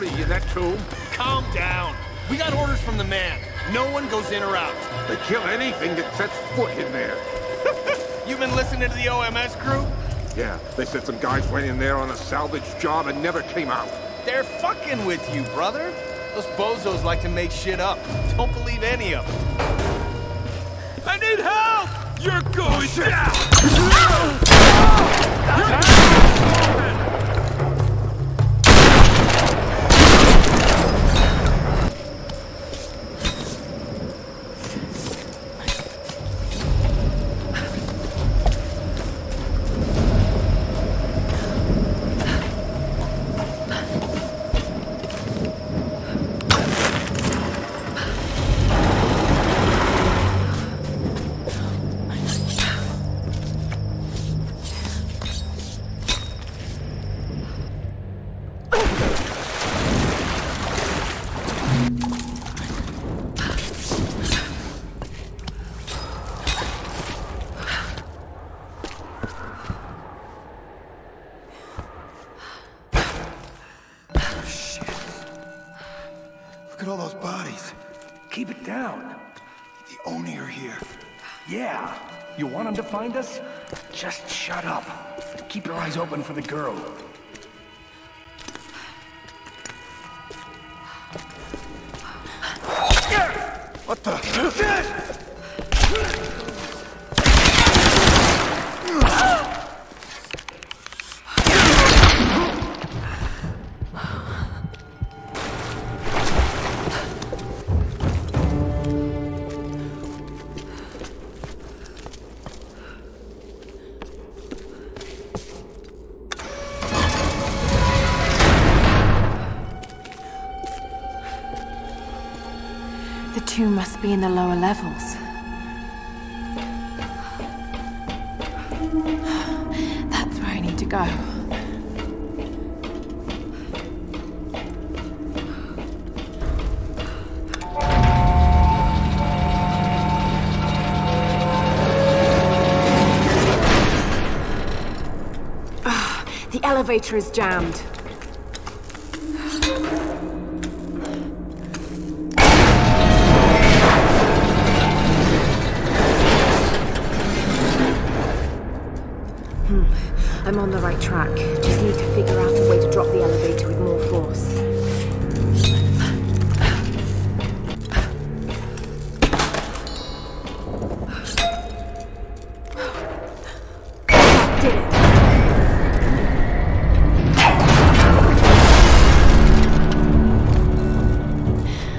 fucking holy in that tomb. Calm down. We got orders from the man. No one goes in or out. They kill anything that sets foot in there. You've been listening to the OMS crew? Yeah, they said some guys went in there on a salvage job and never came out. They're fucking with you, brother. Those bozos like to make shit up. Don't believe any of them. I need help! You're going down! Yeah. You want them to find us? Just shut up. Keep your eyes open for the girl. What the? Tomb must be in the lower levels. That's where I need to go. Ah, The elevator is jammed. Hmm. I'm on the right track. Just need to figure out a way to drop the elevator with more force.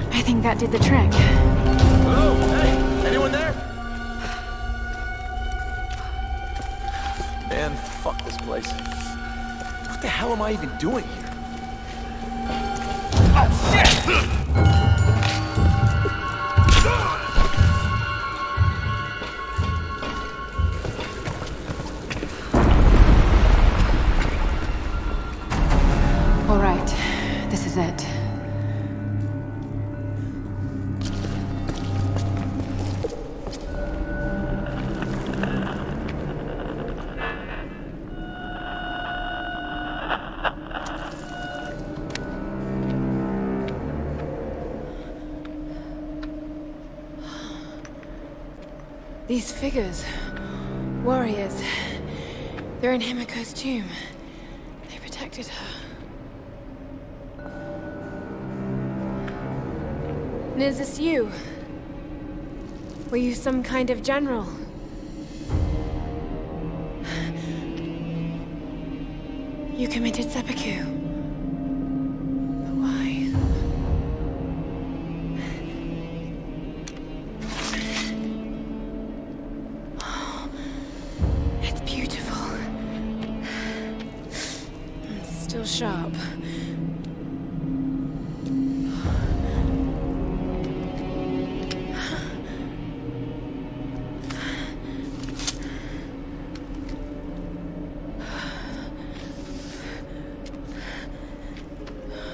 I think that did the trick. Hell am I even doing here? Oh, shit! These figures, warriors, they're in Himiko's tomb. They protected her. And is this you? Were you some kind of general? You committed seppuku.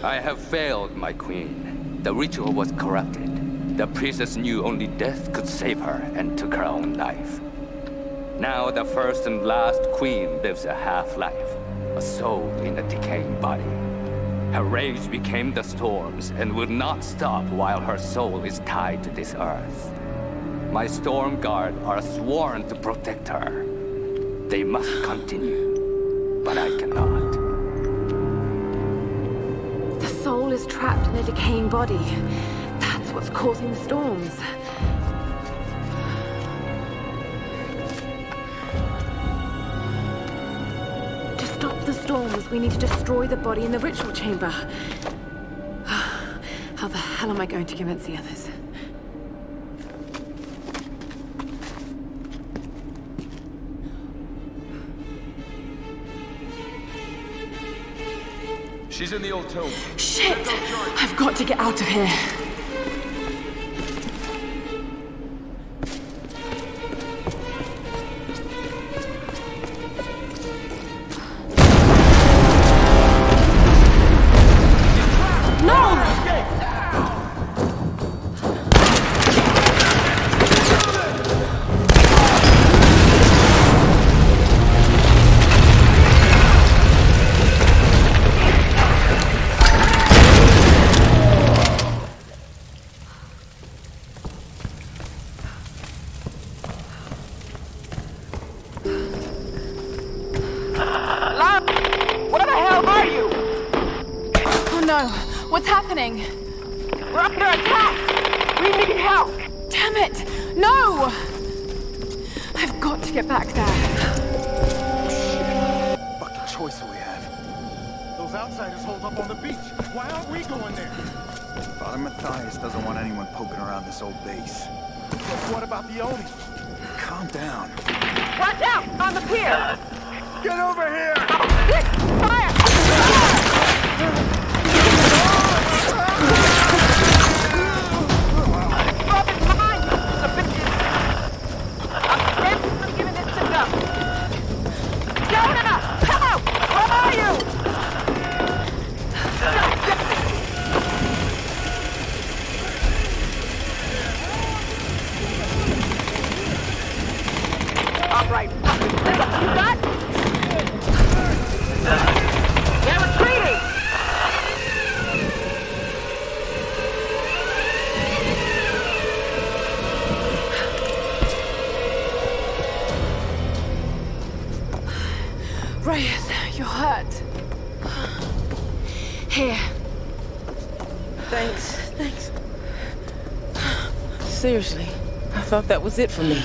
I have failed, my queen. The ritual was corrupted. The priestess knew only death could save her and took her own life. Now the first and last queen lives a half-life. a soul in a decaying body. Her rage became the storms and will not stop while her soul is tied to this earth. My storm guard are sworn to protect her. They must continue, but I cannot. Trapped in a decaying body. That's what's causing the storms. To stop the storms, we need to destroy the body in the ritual chamber. How the hell am I going to convince the others? She's in the old tomb. Shit! I've got to get out of here. What's happening? We're under attack! We need help! Damn it! No! I've got to get back there. Fucking choice we have. Those outsiders hold up on the beach. Why aren't we going there? Father Matthias doesn't want anyone poking around this old base. But what about the Oni? Calm down. Watch out! On the pier! Get over here! Oh, Fire! Seriously, I thought that was it for me.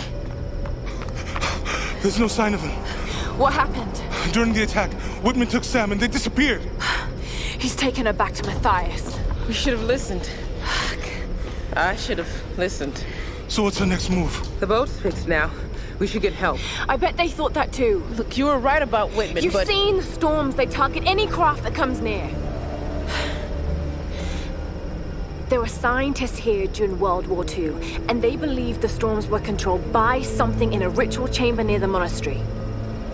There's no sign of him. What happened? During the attack, Whitman took Sam and they disappeared. He's taken her back to Matthias. We should have listened. I should have listened. So what's our next move? The boat's fixed now. We should get help. I bet they thought that too. Look, you were right about Whitman, You've but seen the storms. They target any craft that comes near. There were scientists here during World War II, and they believed the storms were controlled by something in a ritual chamber near the monastery.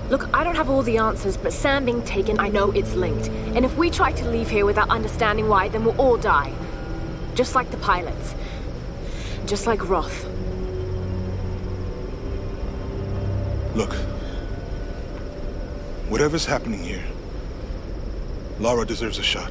Look, I don't have all the answers, but Sam being taken, I know it's linked. And if we try to leave here without understanding why, then we'll all die. Just like the pilots. Just like Roth. Look. Whatever's happening here, Lara deserves a shot.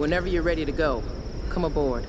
Whenever you're ready to go, come aboard.